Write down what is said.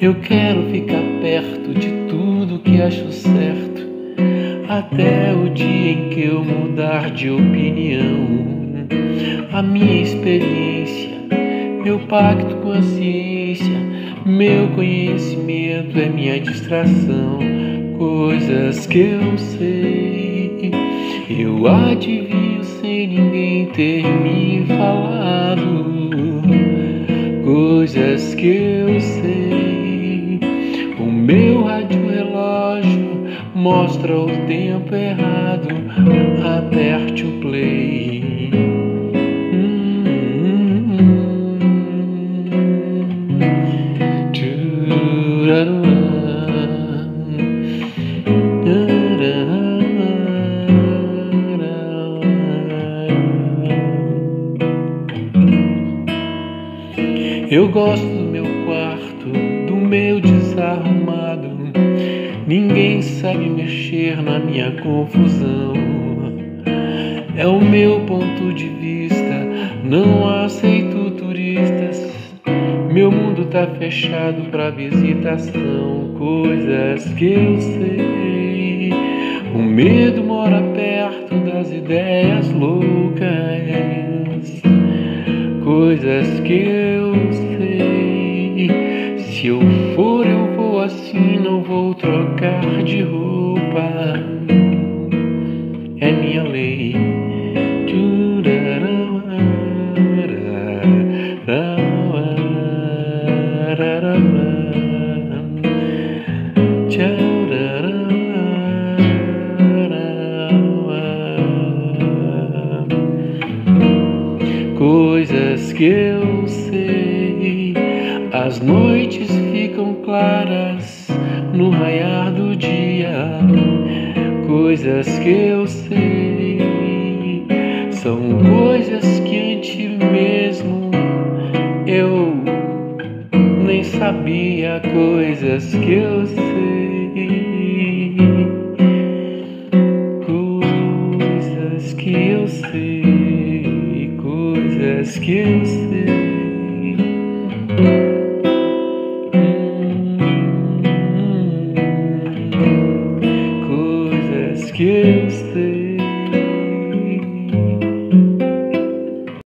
Eu quero ficar perto de tudo que acho certo, até o dia em que eu mudar de opinião. A minha experiência, meu pacto com a ciência, meu conhecimento é minha distração. Coisas que eu sei, eu adivinho sem ninguém ter me falado. Coisas que eu sei, o meu rádio relógio mostra o tempo errado. Aperte o play. Eu gosto do meu quarto, do meu desarrumado. Ninguém sabe mexer na minha confusão. É o meu ponto de vista, não aceito turistas. Meu mundo tá fechado pra visitação. Coisas que eu sei. O medo mora perto das ideias loucas. Coisas que eu sei. Se eu for, eu vou assim, não vou trocar de roupa. É minha lei. Coisas que eu sei, as noites ficam claras no raiar do dia. Coisas que eu sei, são coisas que antes mesmo eu nem sabia. Coisas que eu sei, just kiss me. Coisas que eu sei.